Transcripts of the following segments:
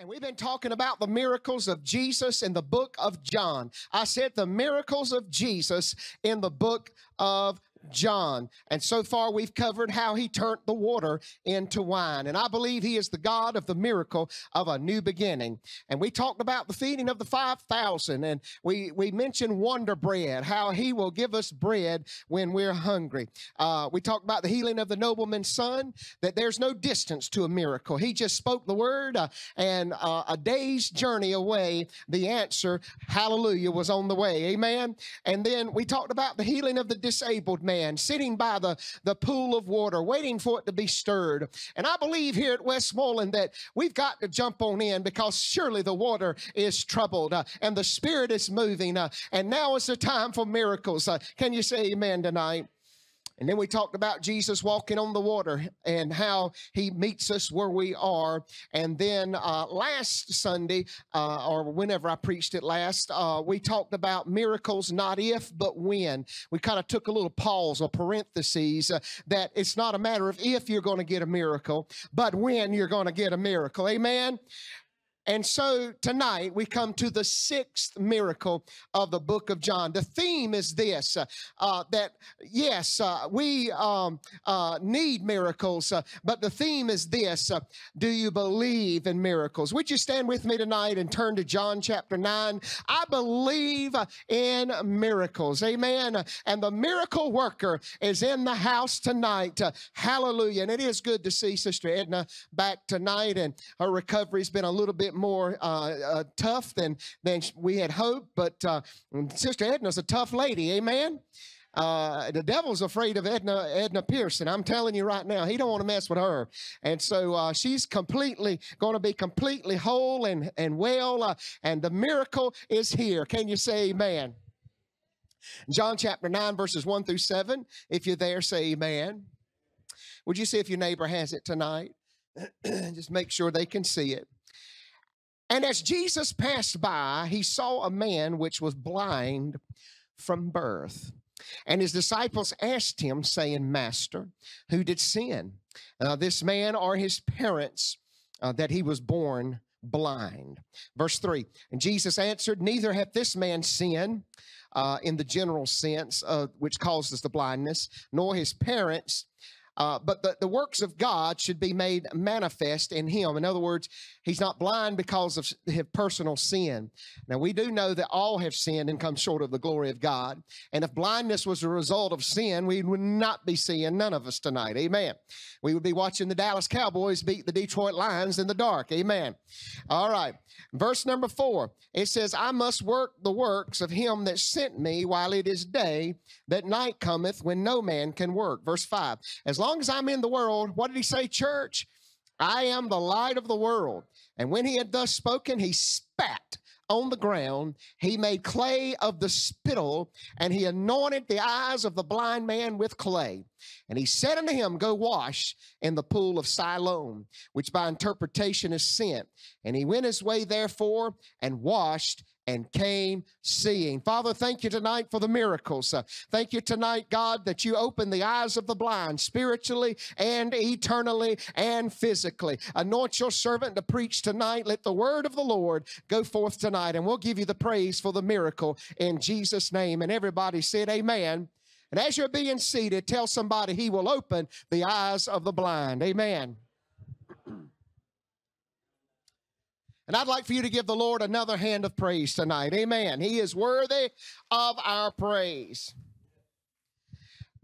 And we've been talking about the miracles of Jesus in the book of John. I said the miracles of Jesus in the book of John. And so far, we've covered how he turned the water into wine. And I believe he is the God of the miracle of a new beginning. And we talked about the feeding of the 5,000, and we, we mentioned Wonder Bread, how he will give us bread when we're hungry. Uh, we talked about the healing of the nobleman's son, that there's no distance to a miracle. He just spoke the word, uh, and uh, a day's journey away, the answer, hallelujah, was on the way. Amen. And then we talked about the healing of the disabled man sitting by the, the pool of water, waiting for it to be stirred. And I believe here at Westmoreland that we've got to jump on in because surely the water is troubled uh, and the Spirit is moving. Uh, and now is the time for miracles. Uh, can you say amen tonight? And then we talked about Jesus walking on the water and how he meets us where we are. And then uh, last Sunday, uh, or whenever I preached it last, uh, we talked about miracles, not if, but when. We kind of took a little pause or parentheses uh, that it's not a matter of if you're going to get a miracle, but when you're going to get a miracle. Amen. And so tonight we come to the sixth miracle of the book of John. The theme is this uh, uh, that yes, uh, we um, uh, need miracles, uh, but the theme is this do you believe in miracles? Would you stand with me tonight and turn to John chapter 9? I believe in miracles. Amen. And the miracle worker is in the house tonight. hallelujah. And it is good to see Sister Edna back tonight, and her recovery's been a little bit more uh, uh, tough than than we had hoped. But uh, Sister Edna's a tough lady. Amen. Uh, the devil's afraid of Edna Edna Pearson. I'm telling you right now, he don't want to mess with her, and so uh, she's completely going to be completely whole and and well, uh, and the miracle is here. Can you say Amen? John chapter nine verses one through seven. If you're there, say Amen. Would you see if your neighbor has it tonight? Just make sure they can see it. And as Jesus passed by, he saw a man which was blind from birth. And his disciples asked him, saying, Master, who did sin? Uh, this man or his parents uh, that he was born blind? Verse 3 And Jesus answered, Neither hath this man sinned uh, in the general sense, uh, which causes the blindness, nor his parents uh, but the, the works of God should be made manifest in him. In other words, he's not blind because of his personal sin. Now, we do know that all have sinned and come short of the glory of God. And if blindness was a result of sin, we would not be seeing none of us tonight. Amen. We would be watching the Dallas Cowboys beat the Detroit Lions in the dark. Amen. All right. Verse number four it says, I must work the works of him that sent me while it is day, that night cometh when no man can work. Verse five. As long long as I'm in the world, what did he say, church? I am the light of the world. And when he had thus spoken, he spat on the ground. He made clay of the spittle, and he anointed the eyes of the blind man with clay. And he said unto him, Go wash in the pool of Siloam, which by interpretation is sent. And he went his way, therefore, and washed and came seeing. Father, thank you tonight for the miracles. Uh, thank you tonight, God, that you open the eyes of the blind spiritually and eternally and physically. Anoint your servant to preach tonight. Let the word of the Lord go forth tonight, and we'll give you the praise for the miracle in Jesus' name. And everybody said, Amen. And as you're being seated, tell somebody he will open the eyes of the blind. Amen. And I'd like for you to give the Lord another hand of praise tonight. Amen. He is worthy of our praise.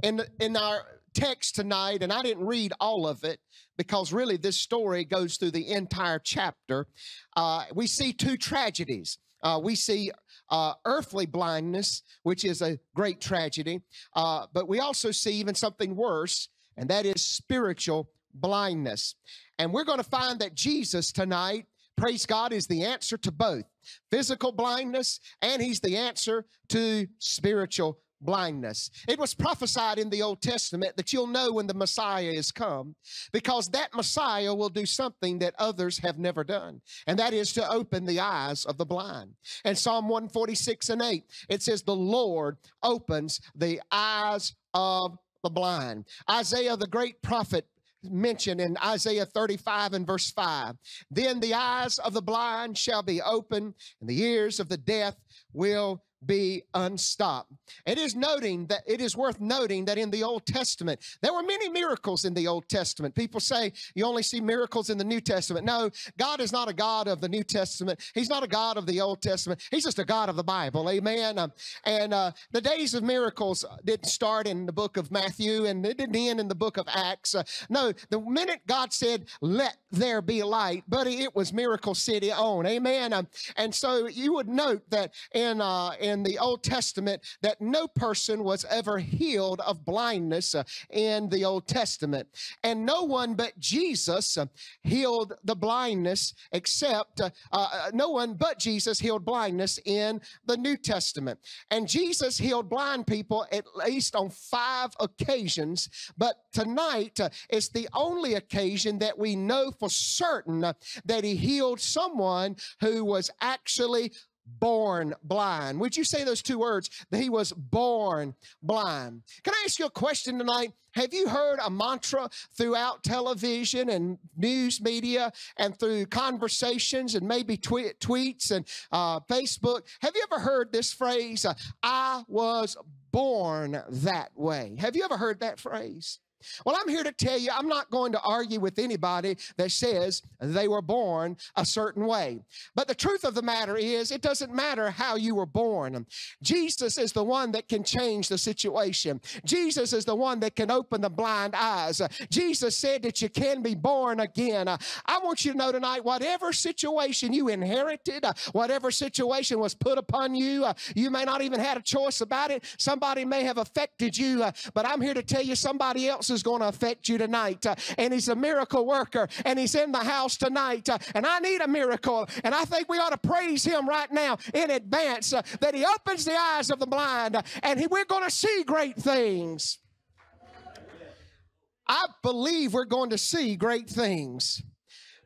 In, in our text tonight, and I didn't read all of it because really this story goes through the entire chapter. Uh, we see two tragedies. Uh, we see uh, earthly blindness, which is a great tragedy, uh, but we also see even something worse, and that is spiritual blindness. And we're going to find that Jesus tonight praise God, is the answer to both physical blindness and He's the answer to spiritual blindness. It was prophesied in the Old Testament that you'll know when the Messiah is come because that Messiah will do something that others have never done, and that is to open the eyes of the blind. And Psalm 146 and 8, it says, The Lord opens the eyes of the blind. Isaiah, the great prophet, mentioned in Isaiah 35 and verse 5. Then the eyes of the blind shall be open, and the ears of the deaf will be unstopped. It is noting that it is worth noting that in the Old Testament, there were many miracles in the Old Testament. People say you only see miracles in the New Testament. No, God is not a God of the New Testament. He's not a God of the Old Testament. He's just a God of the Bible. Amen. Um, and uh, the days of miracles didn't start in the book of Matthew and it didn't end in the book of Acts. Uh, no, the minute God said, let there be light, buddy, it was Miracle City on. Amen. Um, and so you would note that in, uh, in in the Old Testament that no person was ever healed of blindness uh, in the Old Testament. And no one but Jesus uh, healed the blindness except, uh, uh, no one but Jesus healed blindness in the New Testament. And Jesus healed blind people at least on five occasions. But tonight uh, is the only occasion that we know for certain that he healed someone who was actually born blind. Would you say those two words? That he was born blind. Can I ask you a question tonight? Have you heard a mantra throughout television and news media and through conversations and maybe tweet, tweets and uh, Facebook? Have you ever heard this phrase, uh, I was born that way? Have you ever heard that phrase? Well, I'm here to tell you, I'm not going to argue with anybody that says they were born a certain way. But the truth of the matter is, it doesn't matter how you were born. Jesus is the one that can change the situation. Jesus is the one that can open the blind eyes. Jesus said that you can be born again. I want you to know tonight, whatever situation you inherited, whatever situation was put upon you, you may not even had a choice about it. Somebody may have affected you, but I'm here to tell you somebody else is going to affect you tonight. Uh, and He's a miracle worker, and He's in the house tonight. Uh, and I need a miracle. And I think we ought to praise Him right now in advance uh, that He opens the eyes of the blind, and he, we're going to see great things. I believe we're going to see great things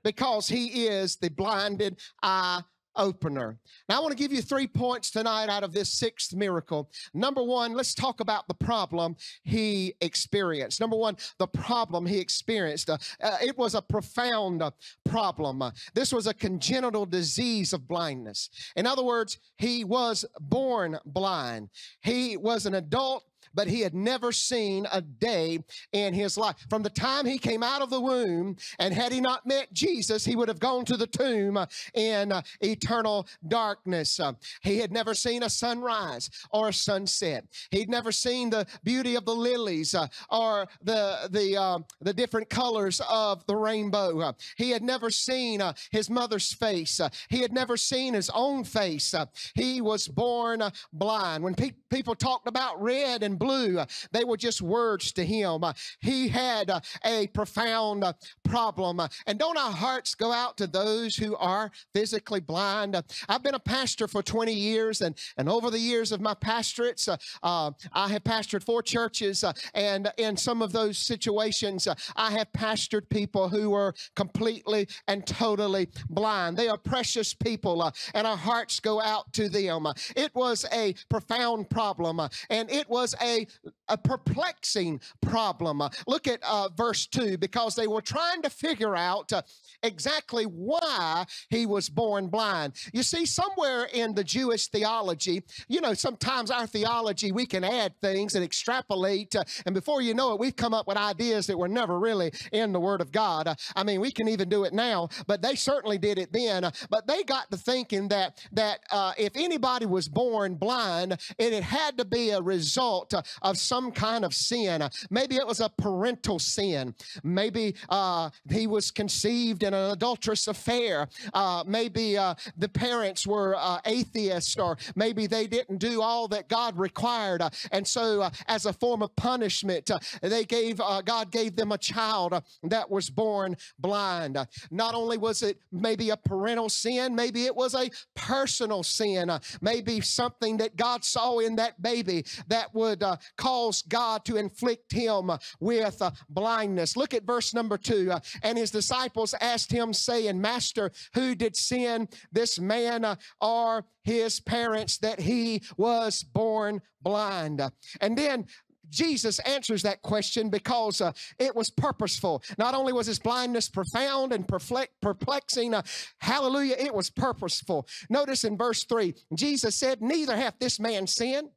because He is the blinded eye opener. Now, I want to give you three points tonight out of this sixth miracle. Number one, let's talk about the problem he experienced. Number one, the problem he experienced. Uh, uh, it was a profound uh, problem. This was a congenital disease of blindness. In other words, he was born blind. He was an adult but he had never seen a day in his life. From the time he came out of the womb, and had he not met Jesus, he would have gone to the tomb in eternal darkness. He had never seen a sunrise or a sunset. He'd never seen the beauty of the lilies uh, or the the uh, the different colors of the rainbow. He had never seen uh, his mother's face. he had never seen his own face. he was born blind. When pe- people talked about red and blue. They were just words to him. He had a profound problem. And don't our hearts go out to those who are physically blind? I've been a pastor for 20 years, and, and over the years of my pastorates, uh, uh, I have pastored four churches, uh, and in some of those situations, uh, I have pastored people who were completely and totally blind. They are precious people, and our hearts go out to them. It was a profound problem, and it was a a, a perplexing problem. Uh, look at uh, verse 2 because they were trying to figure out uh, exactly why he was born blind. You see, somewhere in the Jewish theology, you know, sometimes our theology, we can add things and extrapolate, uh, and before you know it, we've come up with ideas that were never really in the Word of God. Uh, I mean, we can even do it now, but they certainly did it then. Uh, but they got to thinking that that if anybody was born blind, it had to be a result of some kind of sin. Maybe it was a parental sin. Maybe uh, he was conceived in an adulterous affair. Uh, maybe uh, the parents were uh, atheists, or maybe they didn't do all that God required. Uh, and so, uh, as a form of punishment, they gave God gave them a child that was born blind. not only was it maybe a parental sin, maybe it was a personal sin. maybe something that God saw in that baby that would uh, cause God to inflict him with uh, blindness. Look at verse number two. Uh, and his disciples asked him, saying, Master, who did sin, this man uh, or his parents, that he was born blind? And then Jesus answers that question because uh, it was purposeful. Not only was his blindness profound and perplexing, uh, hallelujah, it was purposeful. Notice in verse 3, Jesus said, Neither hath this man sinned,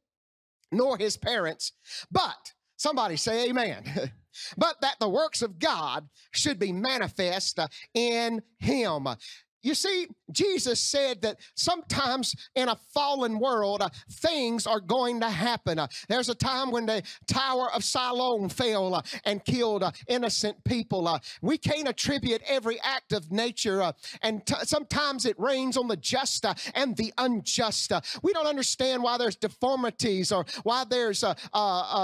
nor his parents, but, somebody say amen. but that the works of God should be manifest uh, in him. You see, Jesus said that sometimes in a fallen world, uh, things are going to happen. Uh, there's a time when the Tower of Siloam fell uh, and killed uh, innocent people. Uh, we can't attribute every act of nature, uh, and t- sometimes it rains on the just and the unjust. we don't understand why there's deformities or why there's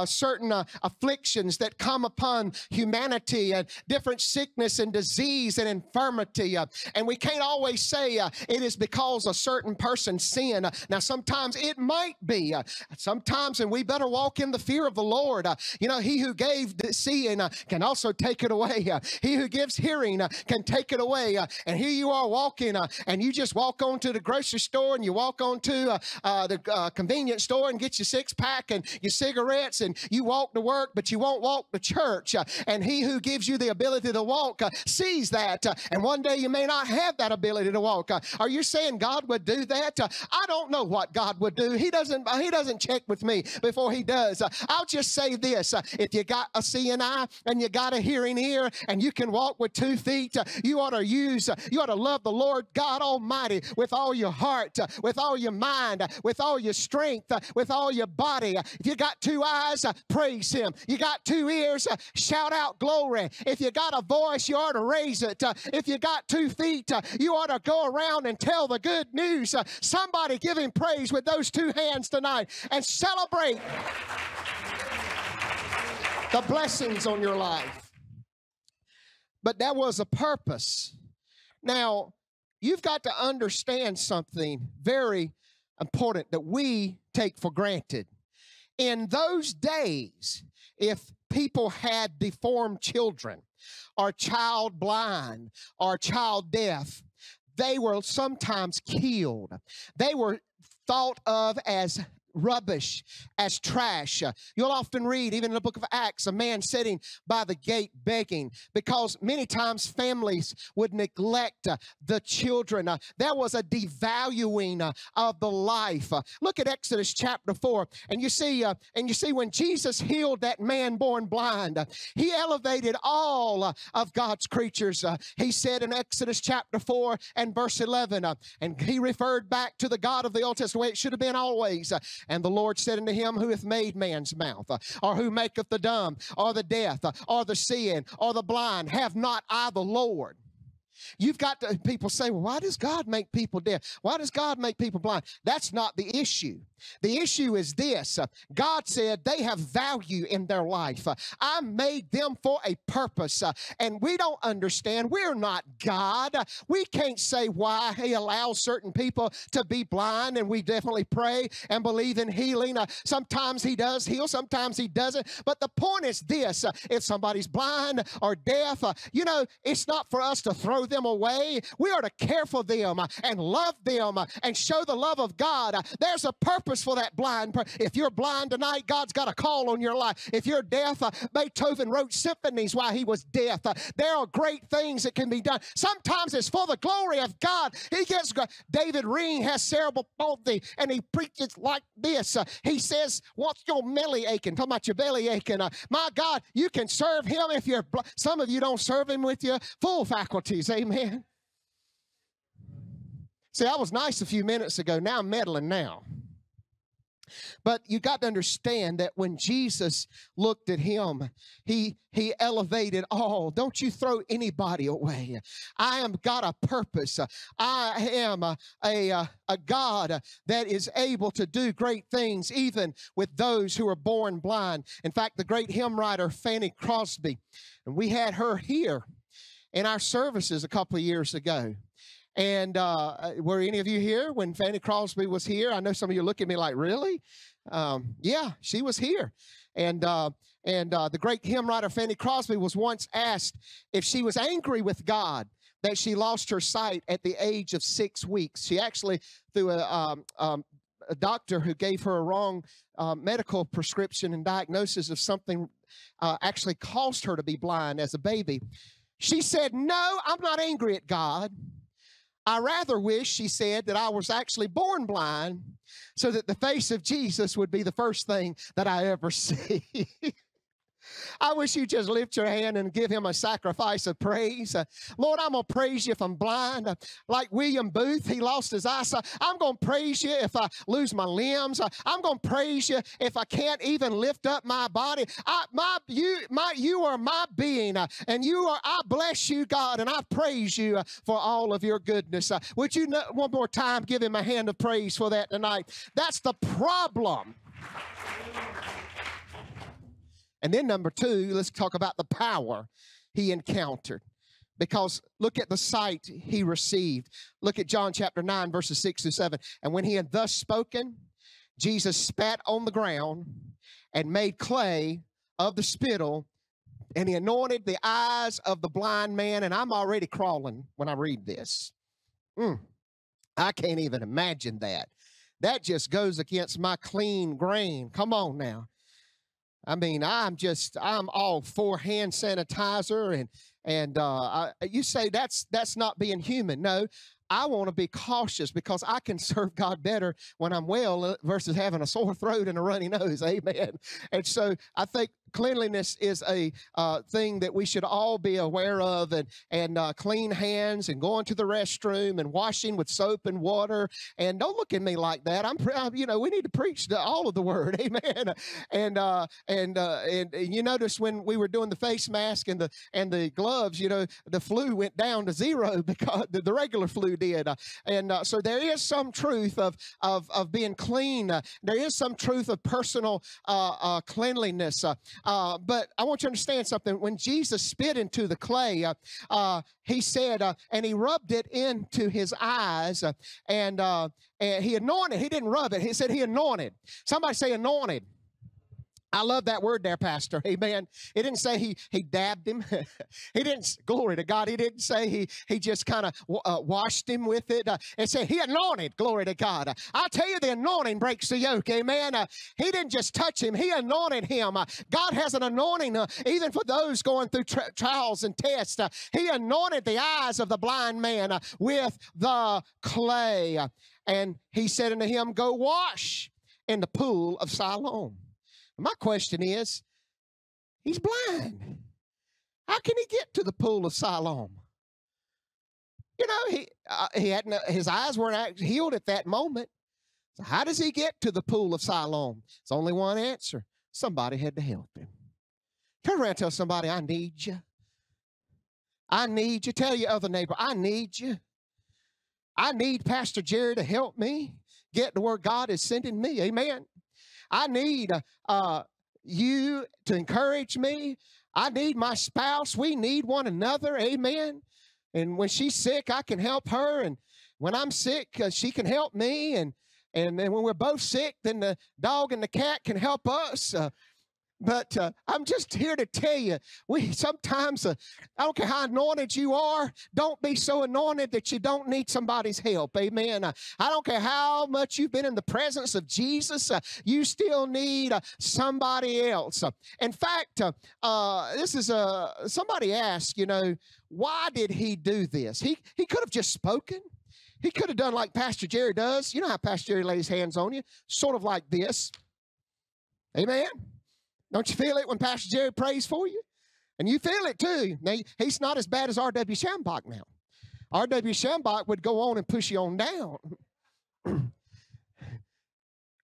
certain afflictions that come upon humanity and different sickness and disease and infirmity. and we can't always say uh, it is because a certain person sinned. Uh, now, sometimes it might be. Uh, sometimes, and we better walk in the fear of the Lord. Uh, you know, he who gave seeing uh, can also take it away. He who gives hearing can take it away. and here you are walking, and you just walk on to the grocery store and you walk on to the convenience store and get your six pack and your cigarettes and you walk to work, but you won't walk to church. and he who gives you the ability to walk sees that. and one day you may not have that ability to walk. Uh, are you saying God would do that? Uh, I don't know what God would do. He doesn't. Uh, he doesn't check with me before He does. Uh, I'll just say this: uh, if you got a seeing eye and you got a hearing ear and you can walk with two feet, uh, you ought to use. you ought to love the Lord God Almighty with all your heart, with all your mind, with all your strength, with all your body. If you got two eyes, praise Him. You got two ears, shout out glory. If you got a voice, you ought to raise it. if you got two feet, you ought to go around and tell the good news. Uh, somebody give him praise with those two hands tonight and celebrate the blessings on your life. But that was a purpose. Now, you've got to understand something very important that we take for granted. In those days, if people had deformed children, or child blind, or child deaf, they were sometimes killed. They were thought of as rubbish, as trash. You'll often read, even in the book of Acts, a man sitting by the gate begging because many times families would neglect uh, the children. Uh, there was a devaluing uh, of the life. Uh, look at Exodus chapter 4, and you see, uh, and you see when Jesus healed that man born blind, uh, he elevated all of God's creatures. he said in Exodus chapter 4 and verse 11, and he referred back to the God of the Old Testament, it should have been always. And the Lord said unto him, Who hath made man's mouth? Uh, or who maketh the dumb, or the deaf, uh, or the seeing, or the blind? Have not I the Lord? You've got to, people say, well, why does God make people deaf? Why does God make people blind? That's not the issue. The issue is this God said they have value in their life. I made them for a purpose. And we don't understand. We're not God. We can't say why He allows certain people to be blind, and we definitely pray and believe in healing. Uh, sometimes He does heal, sometimes He doesn't. But the point is this uh, if somebody's blind or deaf, uh, you know, it's not for us to throw them away. We are to care for them and love them and show the love of God. There's a purpose for that blind. If you're blind tonight, God's got a call on your life. If you're deaf, uh, Beethoven wrote symphonies while he was deaf. Uh, there are great things that can be done. Sometimes it's for the glory of God. He gets David Ring has cerebral palsy and he preaches like this. Uh, he says, "What's your belly aching?" Talking about your belly aching. Uh, my God, you can serve Him if you're. Some of you don't serve Him with your full faculties. Amen. See, I was nice a few minutes ago. Now I'm meddling now. But you got to understand that when Jesus looked at him, he he elevated all. Don't you throw anybody away. I am got a purpose. I am a, a, a God that is able to do great things even with those who are born blind. In fact, the great hymn writer Fanny Crosby, and we had her here in our services a couple of years ago. And uh, uh, were any of you here when Fanny Crosby was here? I know some of you look at me like, really? Um, yeah, she was here. And uh, and uh, the great hymn writer Fanny Crosby was once asked if she was angry with God that she lost her sight at the age of six weeks. She actually, through a um, um, a doctor who gave her a wrong uh, medical prescription and diagnosis of something uh, actually caused her to be blind as a baby. She said, No, I'm not angry at God. I rather wish, she said, that I was actually born blind so that the face of Jesus would be the first thing that I ever see. I wish you just lift your hand and give him a sacrifice of praise. Uh, Lord, I'm going to praise you if I'm blind. Uh, like William Booth, he lost his eyesight. I'm going to praise you if I lose my limbs. Uh, I'm going to praise you if I can't even lift up my body. I, my, you, my, you are my being, uh, and you are, I bless you, God, and I praise you uh, for all of your goodness. Uh, would you know, one more time give him a hand of praise for that tonight? That's the problem. And then, number two, let's talk about the power he encountered. Because look at the sight he received. Look at John chapter 9, verses 6 to 7. And when he had thus spoken, Jesus spat on the ground and made clay of the spittle, and he anointed the eyes of the blind man. And I'm already crawling when I read this. Mm, I can't even imagine that. That just goes against my clean grain. Come on now. I mean, I'm just I'm all for hand sanitizer and and uh, I, you say that's that's not being human. No, I want to be cautious because I can serve God better when I'm well uh, versus having a sore throat and a runny nose. Amen. And so I think cleanliness is a uh, thing that we should all be aware of and and uh, clean hands and going to the restroom and washing with soap and water and don't look at me like that i'm you know we need to preach all of the word amen and uh, and uh, and you notice when we were doing the face mask and the and the gloves you know the flu went down to zero because the, the regular flu did uh, and uh, so there is some truth of of of being clean there is some truth of personal cleanliness uh, but I want you to understand something. When Jesus spit into the clay, uh, uh, he said, uh, and he rubbed it into his eyes, uh, and, and he anointed. He didn't rub it. He said he anointed. Somebody say anointed. I love that word there, Pastor. Amen. It didn't say he he dabbed him. he didn't. Glory to God. He didn't say he he just kind of uh, washed him with it. Uh, it said he anointed. Glory to God. Uh, I tell you, the anointing breaks the yoke. Amen. Uh, he didn't just touch him. He anointed him. Uh, God has an anointing uh, even for those going through tri- trials and tests. he anointed the eyes of the blind man with the clay, and he said unto him, "Go wash in the pool of Siloam." My question is, he's blind. How can he get to the pool of Siloam? You know, he uh, he hadn't his eyes weren't healed at that moment. So how does he get to the pool of Siloam? It's only one answer. Somebody had to help him. Turn around tell somebody, I need you. I need you. Tell your other neighbor, I need you. I need Pastor Jerry to help me get to where God is sending me. Amen. I need uh, uh, you to encourage me. I need my spouse. We need one another. Amen. And when she's sick, I can help her. And when I'm sick, uh, she can help me. And and then when we're both sick, then the dog and the cat can help us. Uh, but uh, I'm just here to tell you, we sometimes, uh, I don't care how anointed you are, don't be so anointed that you don't need somebody's help. Amen. Uh, I don't care how much you've been in the presence of Jesus, uh, you still need uh, somebody else. Uh, in fact, this is a somebody asked, you know, why did he do this? He he could have just spoken. He could have done like Pastor Jerry does. You know how Pastor Jerry lays hands on you, sort of like this. Amen. Don't you feel it when Pastor Jerry prays for you? And you feel it too. Now, he's not as bad as R.W. Schambach now. R.W. Schambach would go on and push you on down.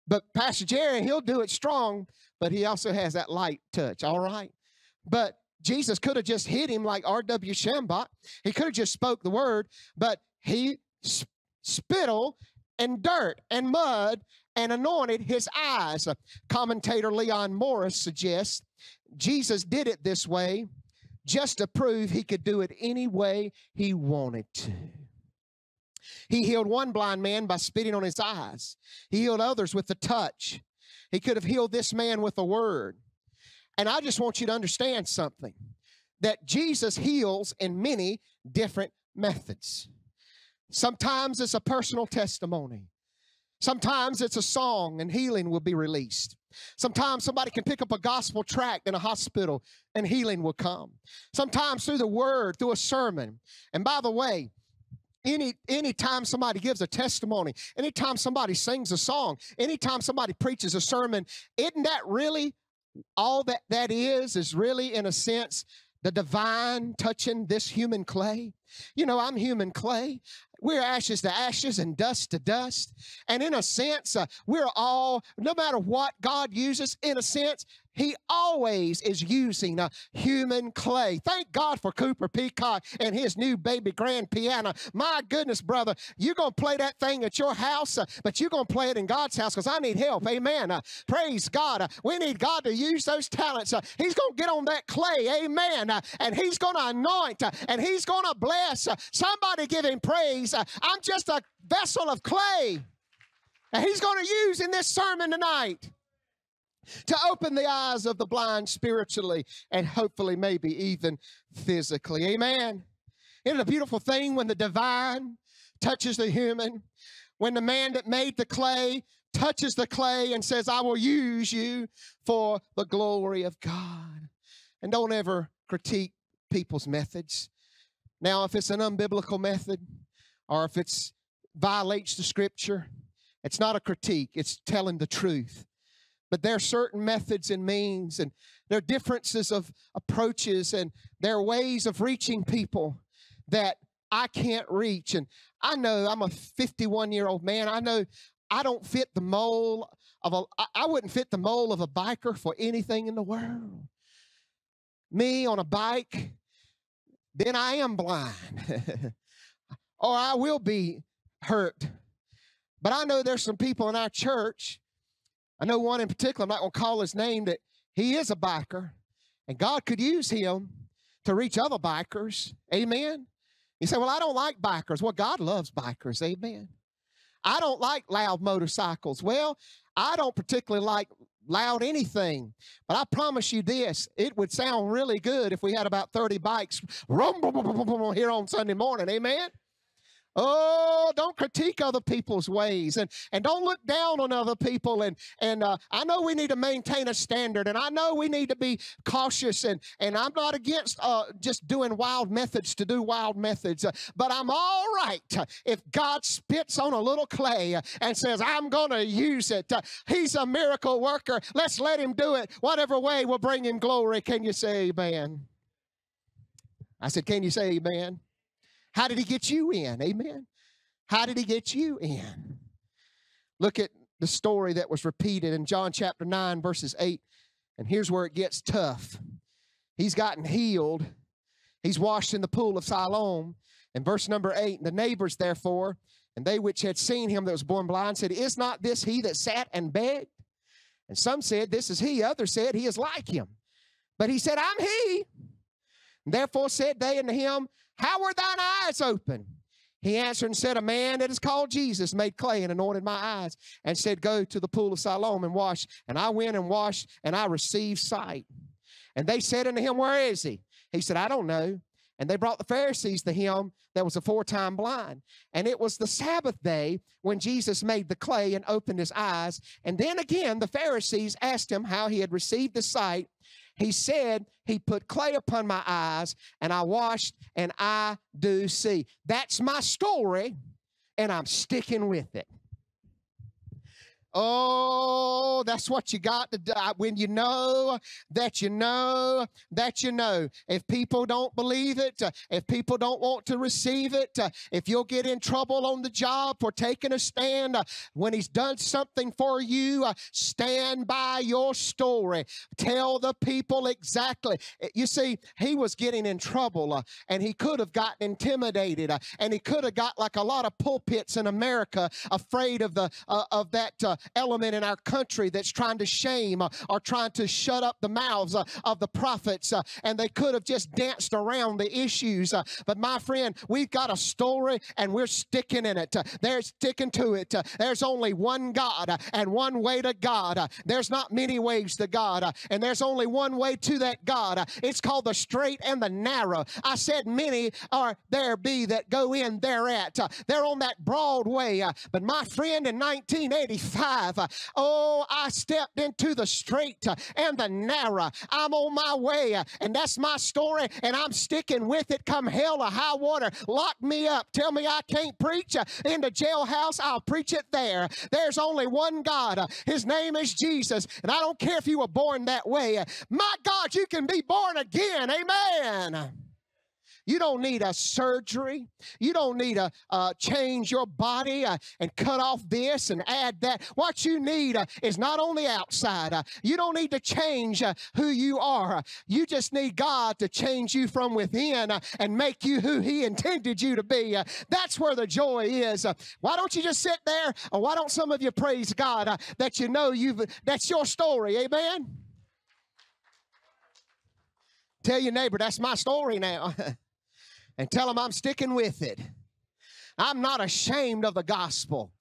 but Pastor Jerry, he'll do it strong, but he also has that light touch, all right? But Jesus could have just hit him like R.W. Schambach. He could have just spoke the word, but he sp- spittle and dirt and mud and anointed his eyes. Commentator Leon Morris suggests Jesus did it this way just to prove he could do it any way he wanted to. He healed one blind man by spitting on his eyes. He healed others with a touch. He could have healed this man with a word. And I just want you to understand something that Jesus heals in many different methods. Sometimes it's a personal testimony. Sometimes it's a song and healing will be released. Sometimes somebody can pick up a gospel tract in a hospital and healing will come. Sometimes through the word, through a sermon. And by the way, any anytime somebody gives a testimony, anytime somebody sings a song, anytime somebody preaches a sermon, isn't that really all that that is? Is really in a sense the divine touching this human clay. You know, I'm human clay. We're ashes to ashes and dust to dust. And in a sense, uh, we're all, no matter what God uses, in a sense, he always is using a human clay. Thank God for Cooper Peacock and his new baby grand piano. My goodness, brother, you're going to play that thing at your house, uh, but you're going to play it in God's house because I need help. Amen. Uh, praise God. Uh, we need God to use those talents. Uh, he's going to get on that clay. Amen. Uh, and he's going to anoint uh, and he's going to bless. somebody give him praise. I'm just a vessel of clay. And he's going to use in this sermon tonight to open the eyes of the blind spiritually and hopefully maybe even physically. Amen. Isn't it a beautiful thing when the divine touches the human? When the man that made the clay touches the clay and says, I will use you for the glory of God. And don't ever critique people's methods. Now, if it's an unbiblical method or if it's violates the scripture, it's not a critique, it's telling the truth. But there are certain methods and means, and there are differences of approaches, and there are ways of reaching people that I can't reach. And I know I'm a 51 year old man. I know I don't fit the mold of a, I wouldn't fit the mold of a biker for anything in the world. Me on a bike, then I am blind, or I will be hurt. But I know there's some people in our church I know one in particular, I'm not going to call his name, that he is a biker, and God could use him to reach other bikers. Amen. You say, Well, I don't like bikers. Well, God loves bikers. Amen. I don't like loud motorcycles. Well, I don't particularly like loud anything. But I promise you this, it would sound really good if we had about 30 bikes here on Sunday morning. Amen. Oh, critique other people's ways and, and don't look down on other people. And, and uh, I know we need to maintain a standard and I know we need to be cautious. And, and I'm not against uh, just doing wild methods to do wild methods, uh, but I'm all right if God spits on a little clay uh, and says, I'm going to use it. Uh, he's a miracle worker. Let's let him do it. Whatever way will bring him glory. Can you say amen? I said, Can you say amen? How did he get you in? Amen. How did he get you in? Look at the story that was repeated in John chapter 9, verses 8. And here's where it gets tough. He's gotten healed. He's washed in the pool of Siloam. And verse number 8 the neighbors, therefore, and they which had seen him that was born blind said, Is not this he that sat and begged? And some said, This is he. Others said, He is like him. But he said, I'm he. And therefore said they unto him, how were thine eyes open? He answered and said, A man that is called Jesus made clay and anointed my eyes and said, Go to the pool of Siloam and wash. And I went and washed and I received sight. And they said unto him, Where is he? He said, I don't know. And they brought the Pharisees to him that was aforetime blind. And it was the Sabbath day when Jesus made the clay and opened his eyes. And then again, the Pharisees asked him how he had received the sight. He said, He put clay upon my eyes, and I washed, and I do see. That's my story, and I'm sticking with it. Oh, that's what you got to do. When you know that you know that you know. If people don't believe it, uh, if people don't want to receive it, uh, if you'll get in trouble on the job for taking a stand, uh, when he's done something for you, stand by your story. Tell the people exactly. You see, he was getting in trouble and he could have gotten intimidated and he could have got like a lot of pulpits in America afraid of the of that element in our country that's trying to shame uh, or trying to shut up the mouths uh, of the prophets, uh, and they could have just danced around the issues. But my friend, we've got a story and we're sticking in it. They're sticking to it. There's only one God and one way to God. There's not many ways to God, and there's only one way to that God. It's called the straight and the narrow. I said, Many are there be that go in thereat. They're on that broad way. But my friend, in 1985, oh, I stepped into the straight and the narrow. I'm on my way, and that's my story, and I'm sticking with it come hell or high water. Lock me up. Tell me I can't preach in the jailhouse. I'll preach it there. There's only one God. His name is Jesus. And I don't care if you were born that way. My God, you can be born again. Amen. You don't need a surgery. You don't need to uh, change your body uh, and cut off this and add that. What you need uh, is not on the outside. Uh, you don't need to change uh, who you are. You just need God to change you from within uh, and make you who He intended you to be. That's where the joy is. Why don't you just sit there? Or why don't some of you praise God that you know you've that's your story? Amen. Tell your neighbor that's my story now. and tell them I'm sticking with it. I'm not ashamed of the gospel.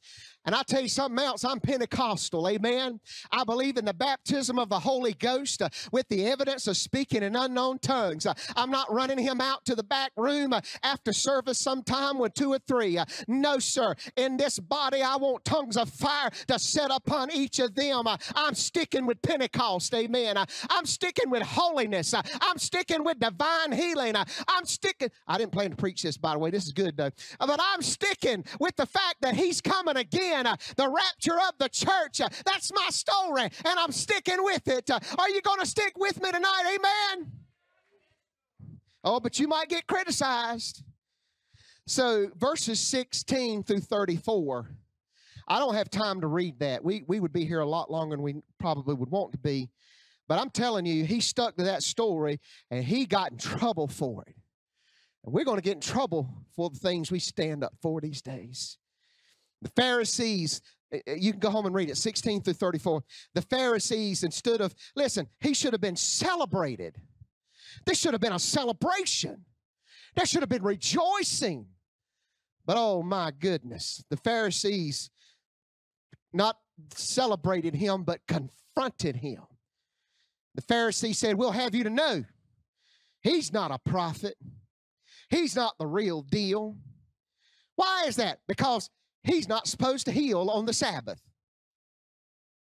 And I tell you something else, I'm Pentecostal, amen. I believe in the baptism of the Holy Ghost uh, with the evidence of speaking in unknown tongues. Uh, I'm not running him out to the back room uh, after service sometime with two or three. Uh, no, sir. In this body, I want tongues of fire to set upon each of them. Uh, I'm sticking with Pentecost, amen. Uh, I'm sticking with holiness. I'm sticking with divine healing. I'm sticking, I didn't plan to preach this, by the way. This is good, though. But I'm sticking with the fact that he's coming again uh, the rapture of the church. Uh, That's my story, and I'm sticking with it. Uh, Are you going to stick with me tonight? Amen. Oh, but you might get criticized. So, verses 16 through 34. I don't have time to read that. We, we would be here a lot longer than we probably would want to be. But I'm telling you, he stuck to that story and he got in trouble for it. And we're going to get in trouble for the things we stand up for these days. The Pharisees, eh, eh, you can go home and read it, 16 through 34. The Pharisees, instead of, listen, he should have been celebrated. This should have been a celebration. There should have been rejoicing. But oh my goodness, the Pharisees not celebrated him, but confronted him. The Pharisee said, We'll have you to know he's not a prophet, he's not the real deal. Why is that? Because he's not supposed to heal on the Sabbath.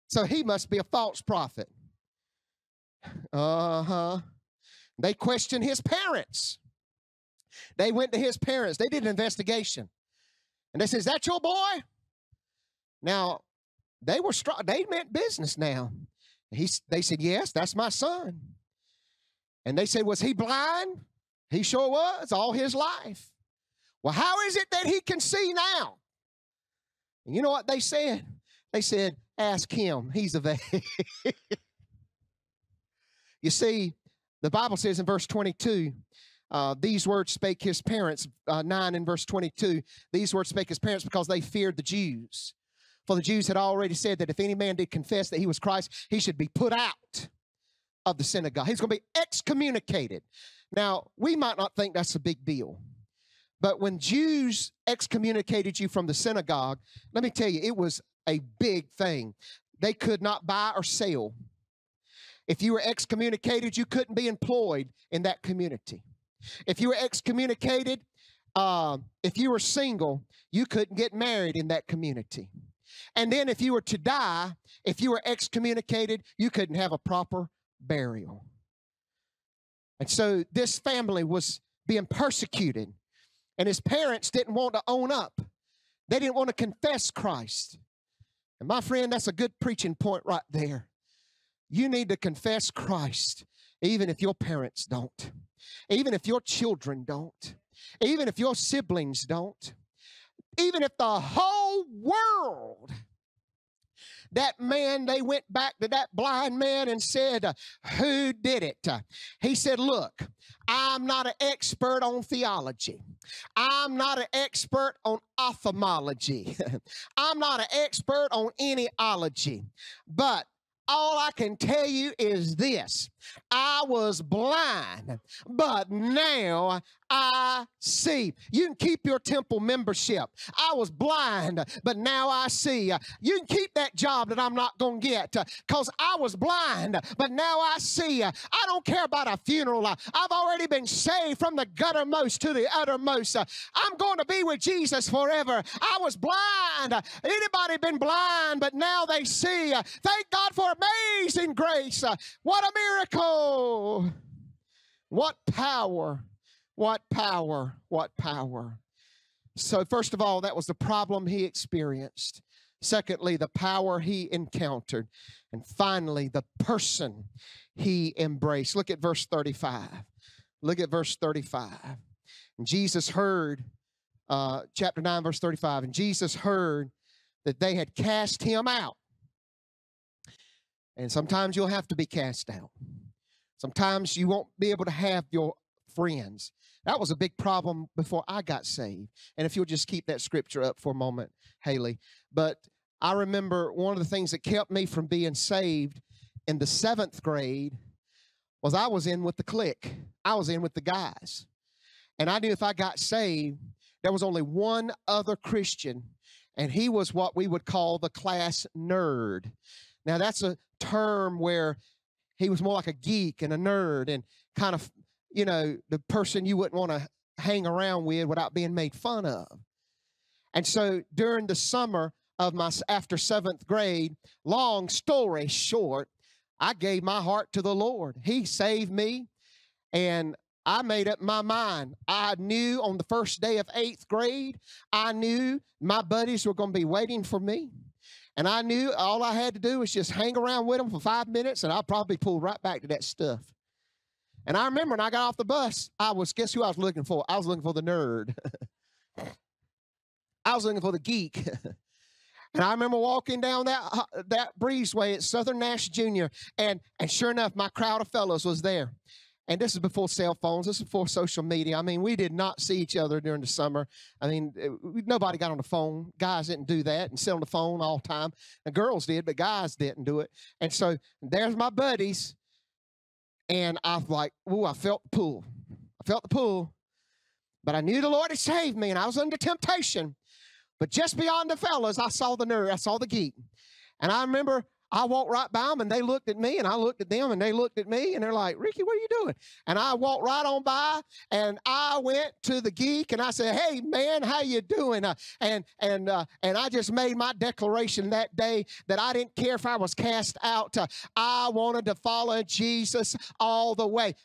So he must be a false prophet. Uh huh. They questioned his parents. They went to his parents. They did an investigation. And they said, Is that your boy? Now, they were strong. They meant business now. He, they said, Yes, that's my son. And they said, Was he blind? He sure was all his life. Well, how is it that he can see now? And you know what they said? They said, Ask him. He's age. you see, the Bible says in verse 22, uh, these words spake his parents, uh, 9 in verse 22. These words spake his parents because they feared the Jews. For the Jews had already said that if any man did confess that he was Christ, he should be put out of the synagogue. He's going to be excommunicated. Now, we might not think that's a big deal, but when Jews excommunicated you from the synagogue, let me tell you, it was a big thing. They could not buy or sell. If you were excommunicated, you couldn't be employed in that community. If you were excommunicated, uh, if you were single, you couldn't get married in that community. And then if you were to die, if you were excommunicated, you couldn't have a proper burial. And so this family was being persecuted, and his parents didn't want to own up. They didn't want to confess Christ. And my friend, that's a good preaching point right there. You need to confess Christ, even if your parents don't, even if your children don't, even if your siblings don't, even if the whole world that man, they went back to that blind man and said, uh, Who did it? Uh, he said, Look, I'm not an expert on theology. I'm not an expert on ophthalmology. I'm not an expert on any ology. But all I can tell you is this I was blind, but now I see. You can keep your temple membership. I was blind, but now I see. You can keep that job that I'm not going to get because I was blind, but now I see. I don't care about a funeral. I've already been saved from the guttermost to the uttermost. I'm going to be with Jesus forever. I was blind. Anybody been blind, but now they see. Thank God for amazing grace. What a miracle. What power what power, what power. So, first of all, that was the problem he experienced. Secondly, the power he encountered. And finally, the person he embraced. Look at verse 35. Look at verse 35. And Jesus heard, uh, chapter 9, verse 35, and Jesus heard that they had cast him out. And sometimes you'll have to be cast out. Sometimes you won't be able to have your friends. That was a big problem before I got saved. And if you'll just keep that scripture up for a moment, Haley. But I remember one of the things that kept me from being saved in the seventh grade was I was in with the clique. I was in with the guys. And I knew if I got saved, there was only one other Christian, and he was what we would call the class nerd. Now, that's a term where he was more like a geek and a nerd and kind of you know, the person you wouldn't want to hang around with without being made fun of. And so during the summer of my after seventh grade, long story short, I gave my heart to the Lord. He saved me, and I made up my mind. I knew on the first day of eighth grade, I knew my buddies were going to be waiting for me. And I knew all I had to do was just hang around with them for five minutes, and I'll probably pull right back to that stuff. And I remember when I got off the bus, I was, guess who I was looking for? I was looking for the nerd. I was looking for the geek. and I remember walking down that, uh, that breezeway at Southern Nash Jr. And, and sure enough, my crowd of fellows was there. And this is before cell phones. This is before social media. I mean, we did not see each other during the summer. I mean, eh, it, nobody got on the phone. Guys didn't do that and sit on the phone all the time. The girls did, but guys didn't do it. And so there's my buddies and I was like, "Ooh, I felt the pull. I felt the pull." But I knew the Lord had saved me, and I was under temptation. But just beyond the fellas, I saw the nerd, I saw the geek. And I remember I walked right by them and they looked at me and I looked at them and they looked at me and they're like, Ricky, what are you doing? And I walked right on by and I went to the geek and I said, Hey man, how you doing? Uh, and and uh, and I just made my declaration that day that I didn't care if I was cast out. Uh, I wanted to follow Jesus all the way.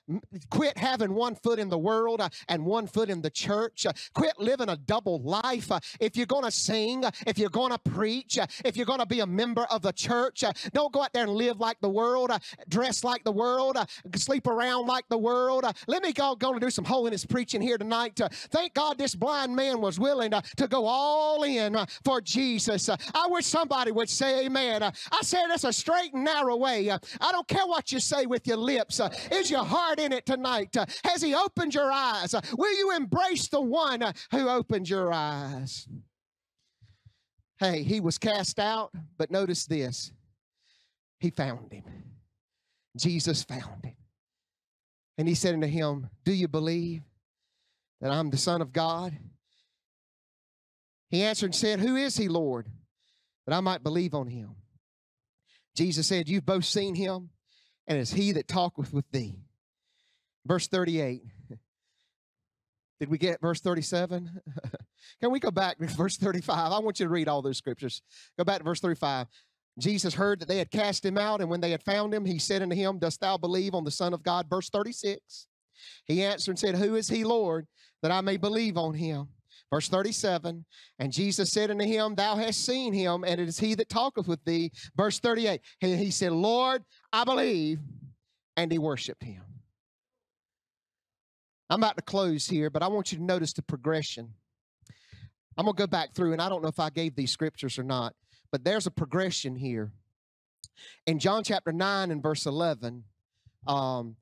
Quit having one foot in the world uh, and one foot in the church. Uh, quit living a double life. Uh, if you're going to sing, if you're going to preach, if you're going to be a member of the church, don't go out there and live like the world, uh, dress like the world, uh, sleep around like the world. Uh, let me go, go to do some holiness preaching here tonight. Uh, thank God this blind man was willing uh, to go all in uh, for Jesus. I wish somebody would say amen. I said it's a straight and narrow way. I don't care what you say with your lips. is your heart in it tonight? has he opened your eyes? will you embrace the one who opened your eyes? Hey, he was cast out, but notice this he found him. Jesus found him. And he said unto him, Do you believe that I'm the Son of God? He answered and said, Who is he, Lord, that I might believe on him? Jesus said, You've both seen him, and it's he that talketh with thee. Verse 38. Did we get verse 37? Can we go back to verse 35? I want you to read all those scriptures. Go back to verse 35. Jesus heard that they had cast him out, and when they had found him, he said unto him, Dost thou believe on the Son of God? Verse 36. He answered and said, Who is he, Lord, that I may believe on him? Verse 37, and Jesus said unto him, Thou hast seen him, and it is he that talketh with thee. Verse 38, he said, Lord, I believe, and he worshiped him. I'm about to close here, but I want you to notice the progression. I'm going to go back through, and I don't know if I gave these scriptures or not. But there's a progression here. In John chapter 9 and verse 11, um,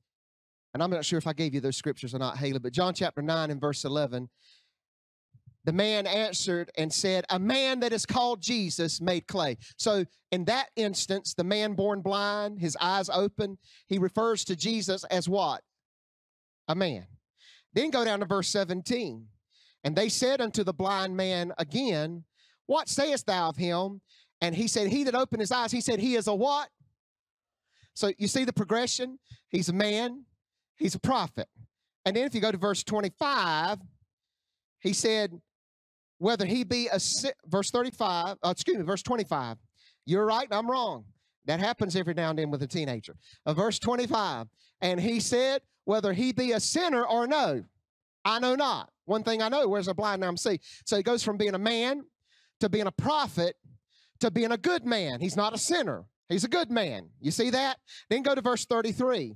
and I'm not sure if I gave you those scriptures or not, Haley, but John chapter 9 and verse 11, the man answered and said, A man that is called Jesus made clay. So, in that instance, the man born blind, his eyes open, he refers to Jesus as what? A man. Then go down to verse 17. And they said unto the blind man again, What sayest thou of him? And he said, He that opened his eyes, he said, He is a what? So you see the progression? He's a man, he's a prophet. And then if you go to verse 25, he said, whether he be a verse 35, uh, excuse me, verse 25. You're right, I'm wrong. That happens every now and then with a teenager. Uh, verse 25. And he said, whether he be a sinner or no, I know not. One thing I know, where's a blind I'm see? So he goes from being a man to being a prophet to being a good man. He's not a sinner. He's a good man. You see that? Then go to verse 33.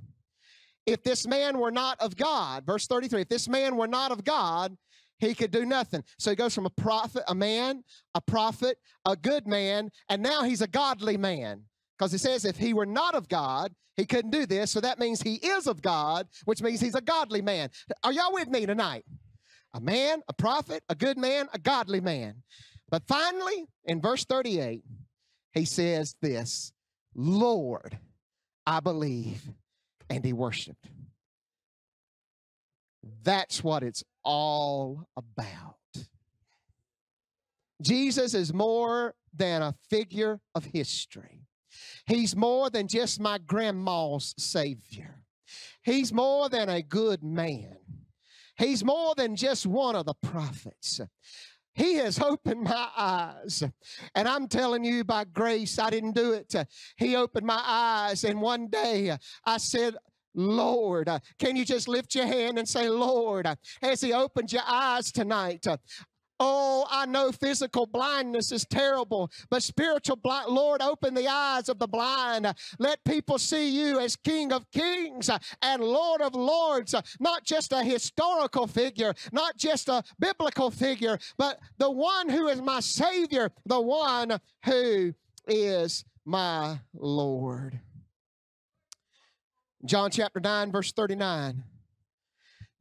If this man were not of God, verse 33, if this man were not of God, he could do nothing. So he goes from a prophet, a man, a prophet, a good man, and now he's a godly man. Because it says if he were not of God, he couldn't do this. So that means he is of God, which means he's a godly man. Are y'all with me tonight? A man, a prophet, a good man, a godly man. But finally, in verse 38, he says this Lord, I believe. And he worshiped. That's what it's all about. Jesus is more than a figure of history. He's more than just my grandma's Savior. He's more than a good man. He's more than just one of the prophets. He has opened my eyes. And I'm telling you, by grace, I didn't do it. He opened my eyes. And one day I said, Lord, can you just lift your hand and say, Lord, has He opened your eyes tonight? Oh, I know physical blindness is terrible, but spiritual blind, Lord, open the eyes of the blind. Let people see you as King of Kings and Lord of Lords, not just a historical figure, not just a biblical figure, but the one who is my Savior, the one who is my Lord. John chapter 9, verse 39.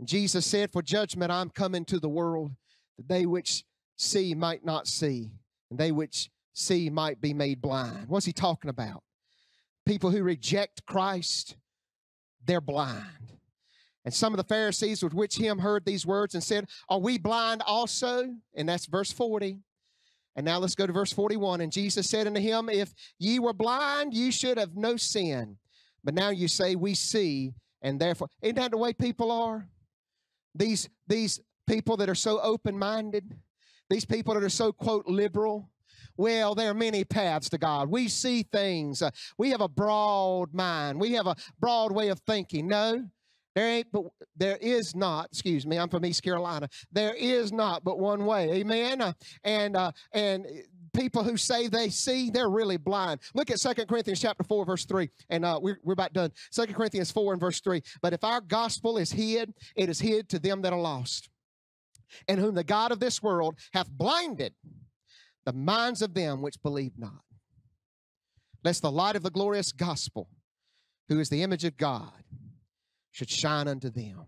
Jesus said, For judgment I'm coming to the world that they which see might not see, and they which see might be made blind. What's he talking about? People who reject Christ, they're blind. And some of the Pharisees with which him heard these words and said, Are we blind also? And that's verse 40. And now let's go to verse 41. And Jesus said unto him, If ye were blind, ye should have no sin. But now you say, We see, and therefore, isn't that the way people are? These, these people that are so open minded, these people that are so, quote, liberal. Well, there are many paths to God. We see things. Uh, we have a broad mind. We have a broad way of thinking. No, there ain't, but there is not. Excuse me, I'm from East Carolina. There is not but one way. Amen. Uh, and uh, and people who say they see, they're really blind. Look at Second Corinthians chapter 4, verse 3. And uh, we're, we're about done. Second Corinthians 4 and verse 3. But if our gospel is hid, it is hid to them that are lost and whom the God of this world hath blinded the minds of them which believe not. Lest the light of the glorious gospel, who is the image of God, should shine unto them.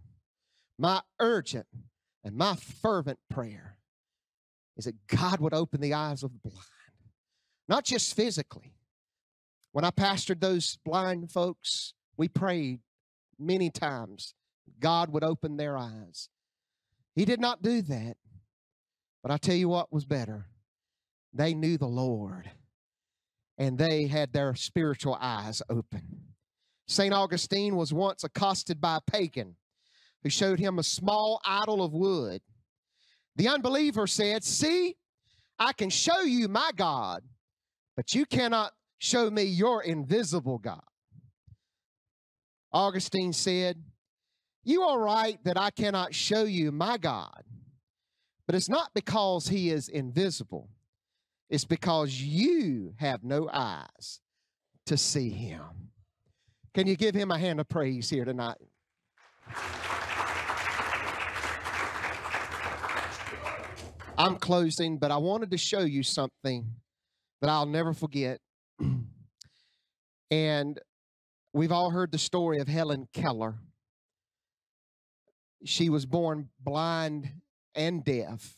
My urgent and my fervent prayer is that God would open the eyes of the blind, not just physically. When I pastored those blind folks, we prayed many times God would open their eyes he did not do that. But I tell you what was better. They knew the Lord and they had their spiritual eyes open. St. Augustine was once accosted by a pagan who showed him a small idol of wood. The unbeliever said, See, I can show you my God, but you cannot show me your invisible God. Augustine said, you are right that I cannot show you my God, but it's not because he is invisible. It's because you have no eyes to see him. Can you give him a hand of praise here tonight? I'm closing, but I wanted to show you something that I'll never forget. And we've all heard the story of Helen Keller. She was born blind and deaf.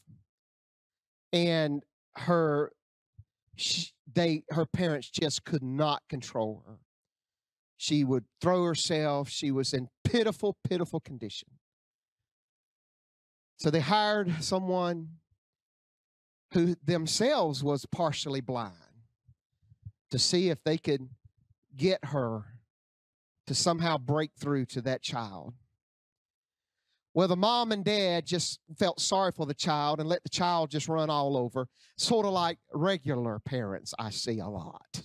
And her she, they her parents just could not control her. She would throw herself. She was in pitiful, pitiful condition. So they hired someone who themselves was partially blind to see if they could get her to somehow break through to that child. Well, the mom and dad just felt sorry for the child and let the child just run all over, sort of like regular parents I see a lot.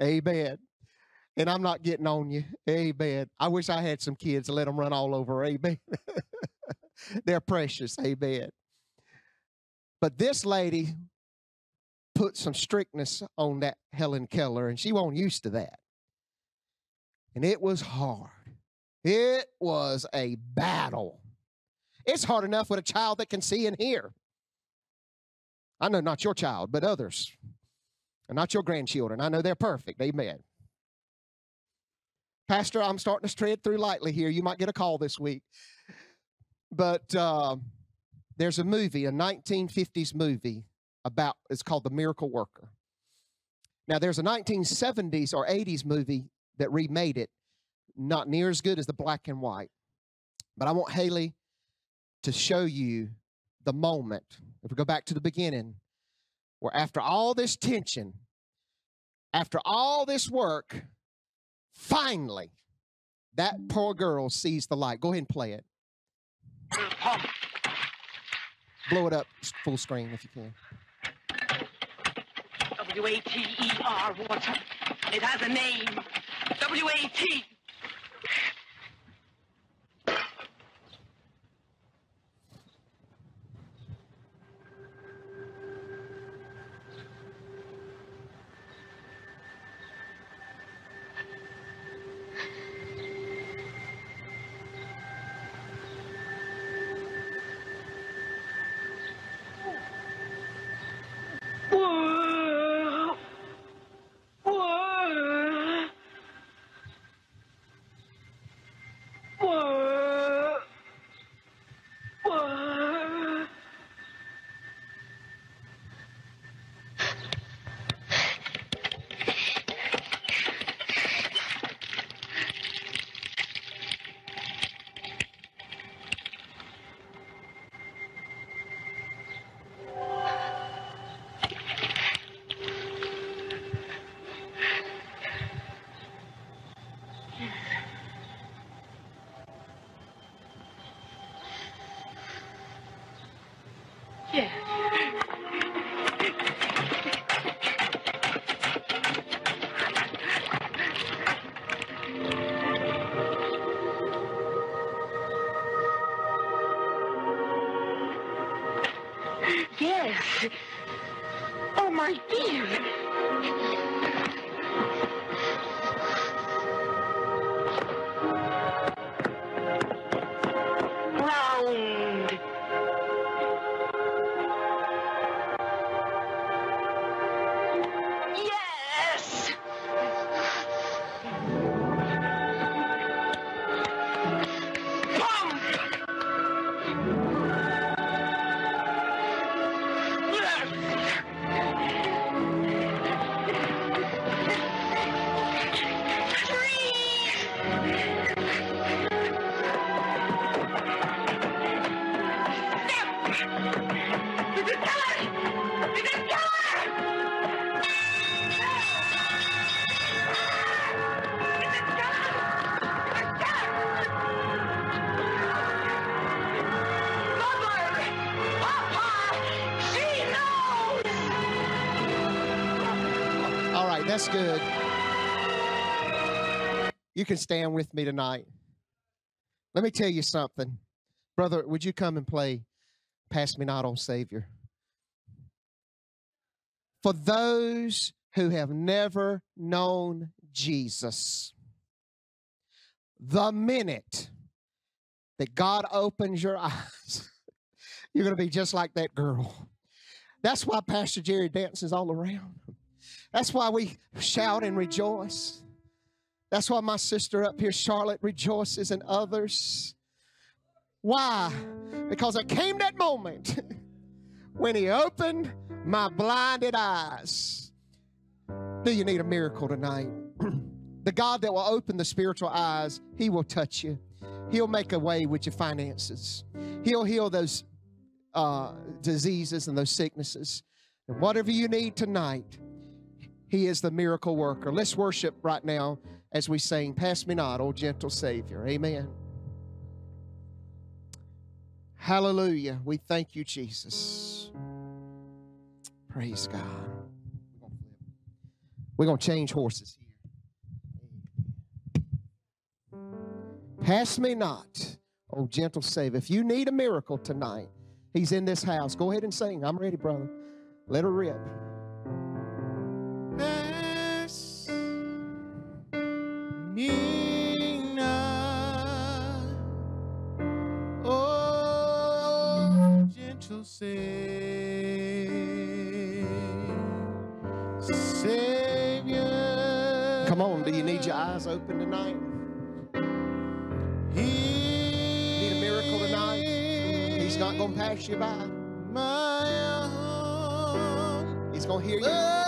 Amen. And I'm not getting on you. Amen. I wish I had some kids to let them run all over. Amen. They're precious. Amen. But this lady put some strictness on that Helen Keller, and she wasn't used to that. And it was hard. It was a battle. It's hard enough with a child that can see and hear. I know not your child, but others. And not your grandchildren. I know they're perfect. Amen. Pastor, I'm starting to tread through lightly here. You might get a call this week. But uh, there's a movie, a 1950s movie about, it's called The Miracle Worker. Now, there's a 1970s or 80s movie that remade it, not near as good as the black and white. But I want Haley to show you the moment. If we go back to the beginning, where after all this tension, after all this work, finally, that poor girl sees the light. Go ahead and play it. Blow it up full screen if you can. W A T E R water. It has a name. W A T. That's good. You can stand with me tonight. Let me tell you something. Brother, would you come and play Pass Me Not on Savior? For those who have never known Jesus, the minute that God opens your eyes, you're going to be just like that girl. That's why Pastor Jerry dances all around. That's why we shout and rejoice. That's why my sister up here, Charlotte, rejoices and others. Why? Because there came that moment when He opened my blinded eyes. Do you need a miracle tonight? the God that will open the spiritual eyes, He will touch you. He'll make a way with your finances. He'll heal those uh, diseases and those sicknesses. And whatever you need tonight, He is the miracle worker. Let's worship right now as we sing, Pass Me Not, O Gentle Savior. Amen. Hallelujah. We thank you, Jesus. Praise God. We're going to change horses here. Pass me not, O gentle Savior. If you need a miracle tonight, He's in this house. Go ahead and sing. I'm ready, brother. Let her rip. Savior. Come on. Do you need your eyes open tonight? Need a miracle tonight? He's not going to pass you by. He's going to hear you.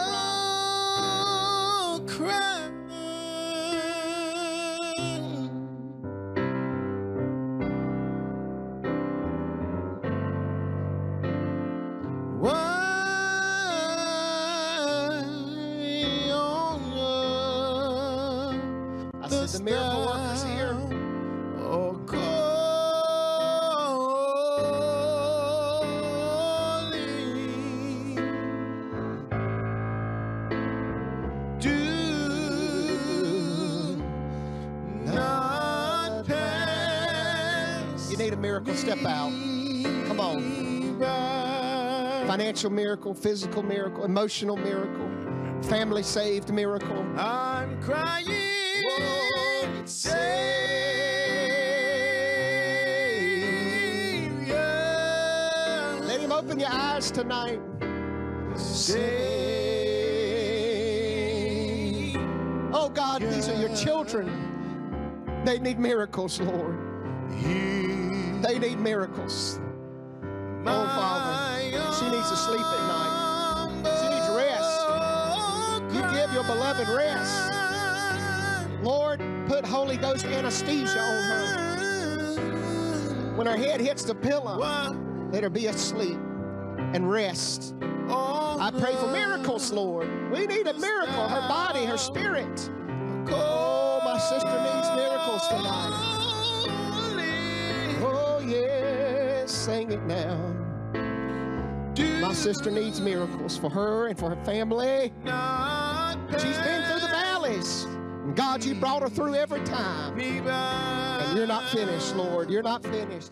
Miracle, step out. Come on. Financial miracle, physical miracle, emotional miracle, family saved miracle. I'm crying. Savior. Let him open your eyes tonight. Save. Oh God, these are your children. They need miracles, Lord. They need miracles. Oh, Father, she needs to sleep at night. She needs rest. You give your beloved rest. Lord, put Holy Ghost anesthesia on her. When her head hits the pillow, let her be asleep and rest. I pray for miracles, Lord. We need a miracle. Her body, her spirit. Oh, my sister needs miracles tonight. Sing it now. My sister needs miracles for her and for her family. She's been through the valleys. And God, you brought her through every time. And you're not finished, Lord. You're not finished.